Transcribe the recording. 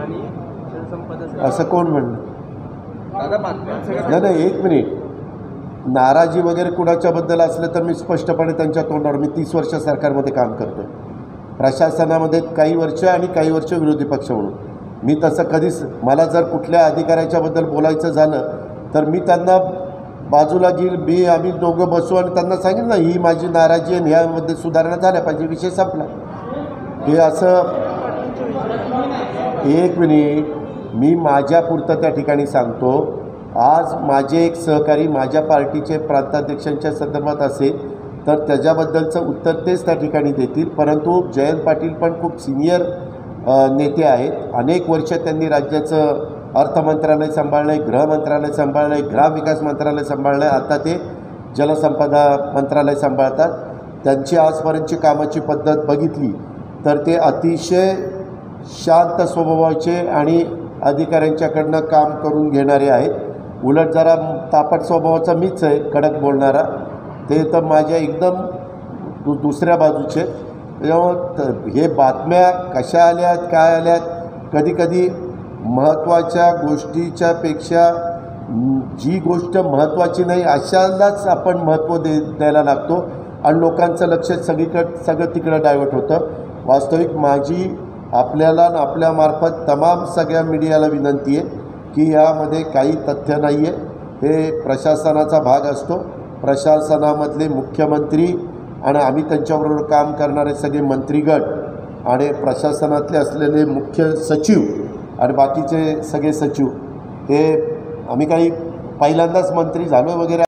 आणि जलसंपदा असं कोण म्हणलं? दादा बातम्या नाही नाही एक मिनिट. नाराजी वगैरे कुणाच्याबद्दल असलं तर मी स्पष्टपणे त्यांच्या तोंडावर मी तीस वर्ष सरकारमध्ये काम करतो प्रशासनामध्ये काही वर्ष आणि काही वर्ष विरोधी पक्ष म्हणून. मी तसं कधीच मला जर कुठल्या अधिकाऱ्याच्याबद्दल बोलायचं झालं तर मी त्यांना बाजूला घेईल मी आम्ही दोघं बसू आणि त्यांना सांगेन ना ही माझी नाराजी आहे आणि ह्यामध्ये सुधारणा झाल्या पाहिजे विषय संपला. हे असं एक मिनिट. मी माझ्यापुरतं त्या ठिकाणी सांगतो. आज माझे एक सहकारी माझ्या पार्टीचे प्रांताध्यक्षांच्या संदर्भात असेल तर त्याच्याबद्दलचं उत्तर तेच त्या ठिकाणी देतील. परंतु जयंत पाटील पण खूप सिनियर नेते आहेत. अनेक वर्ष त्यांनी राज्याचं अर्थमंत्रालय सांभाळलं आहे गृहमंत्रालय सांभाळलं आहे ग्रामविकास मंत्रालय सांभाळलं आहे आता ते जलसंपदा मंत्रालय सांभाळतात. त्यांची आजपर्यंतची कामाची पद्धत बघितली तर ते अतिशय शांत स्वभावाचे आणि अधिकाऱ्यांच्याकडनं काम करून घेणारे आहेत. उलट जरा तापट स्वभावाचा मीच आहे कडक बोलणारा. ते तर माझ्या एकदम दु दुसऱ्या बाजूचे. त्यामुळं हे बातम्या कशा आल्यात काय आल्यात? कधीकधी महत्त्वाच्या गोष्टीच्यापेक्षा जी गोष्ट महत्त्वाची नाही अशालाच आपण महत्त्व दे द्यायला लागतो. आणि लोकांचं लक्ष सगळीकडं सगळं तिकडं डायवर्ट होतं. वास्तविक माझी आपल्याला आपल्यामार्फत तमाम सगळ्या मीडियाला विनंती आहे की यामध्ये काही तथ्य नाही आहे. हे प्रशासनाचा भाग असतो. प्रशासनामधले मुख्यमंत्री आणि आम्ही त्यांच्याबरोबर काम करणारे सगळे मंत्रीगट आणि प्रशासनातले असलेले मुख्य सचिव आणि बाकीचे सगळे सचिव हे आम्ही काही पहिल्यांदाच मंत्री झालो वगैरे